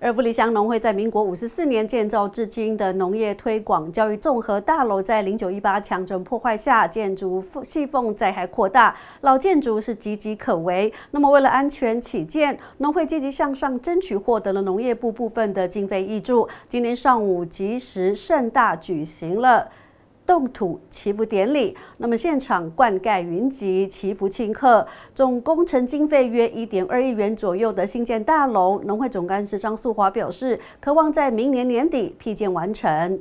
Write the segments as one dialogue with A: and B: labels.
A: 而富里乡农会在民国五十四年建造至今的农业推广教育综合大楼，在零九一八强震破坏下，建筑细缝灾害扩大，老建筑是岌岌可危。那么为了安全起见，农会积极向上争取获得了农业部部分的经费挹注。今天上午及时盛大举行了。动土祈福典礼，那么现场灌溉云集，祈福庆贺，总工程经费约一点二亿元左右的新建大楼，农会总干事张素华表示，渴望在明年年底批建完成。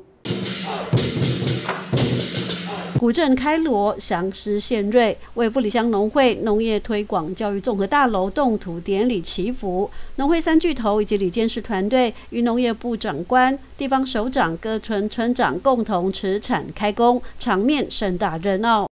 A: 古镇开锣，祥狮献瑞，为富里乡农会农业推广教育综合大楼动土典礼祈福。农会三巨头以及李监事团队与农业部长官、地方首长、各村村长共同持铲开工，场面盛大热闹。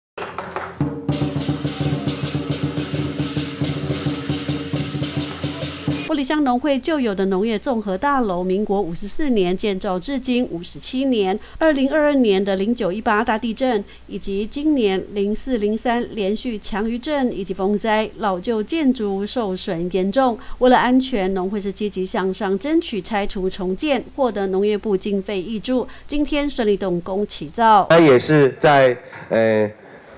A: 富里乡农会旧有的农业综合大楼，民国五十四年建造至今五十七年。二零二二年的零九一八大地震，以及今年零四零三连续强余震以及风灾，老旧建筑受损严重。为了安全，农会是积极向上争取拆除重建，获得农业部经费挹注，今天顺利动工起造。
B: 那也是在呃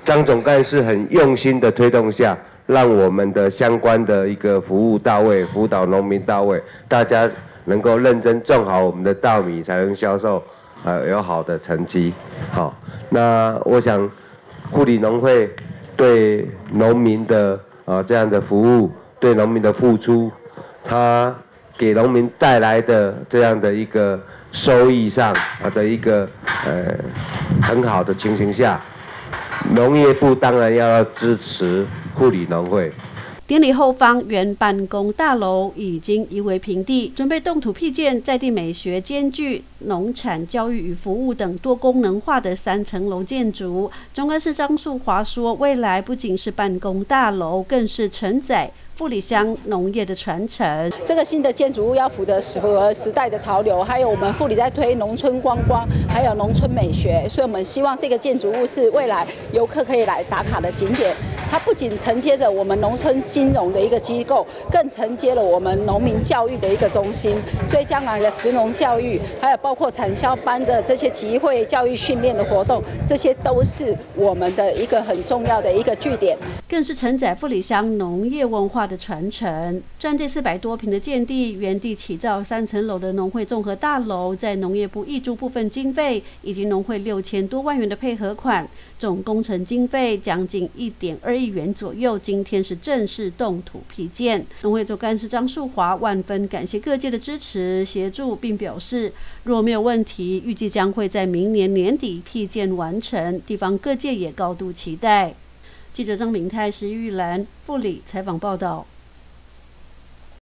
B: 张总干事很用心的推动下。让我们的相关的一个服务到位，辅导农民到位，大家能够认真种好我们的稻米，才能销售，呃，有好的成绩。好，那我想，护理农会对农民的啊这样的服务，对农民的付出，他给农民带来的这样的一个收益上啊的一个呃很好的情形下。农业部当然要支持护理农会。
A: 典礼后方原办公大楼已经夷为平地，准备动土辟建，在地美学兼具农产教育与服务等多功能化的三层楼建筑。总干事张树华说：“未来不仅是办公大楼，更是承载。”富里乡农业的传承，
C: 这个新的建筑物要符合符合时代的潮流，还有我们富里在推农村观光，还有农村美学，所以我们希望这个建筑物是未来游客可以来打卡的景点。它不仅承接着我们农村金融的一个机构，更承接了我们农民教育的一个中心。所以将来的实农教育，还有包括产销班的这些集会教育训练的活动，这些都是我们的一个很重要的一个据点，
A: 更是承载富里乡农业文的传承，占地四百多平的建地，原地起造三层楼的农会综合大楼，在农业部挹注部分经费以及农会六千多万元的配合款，总工程经费将近一点二亿元左右。今天是正式动土批建，农会总干事张树华万分感谢各界的支持协助，并表示若没有问题，预计将会在明年年底批建完成。地方各界也高度期待。记者张明泰、石玉兰、布里采访报道。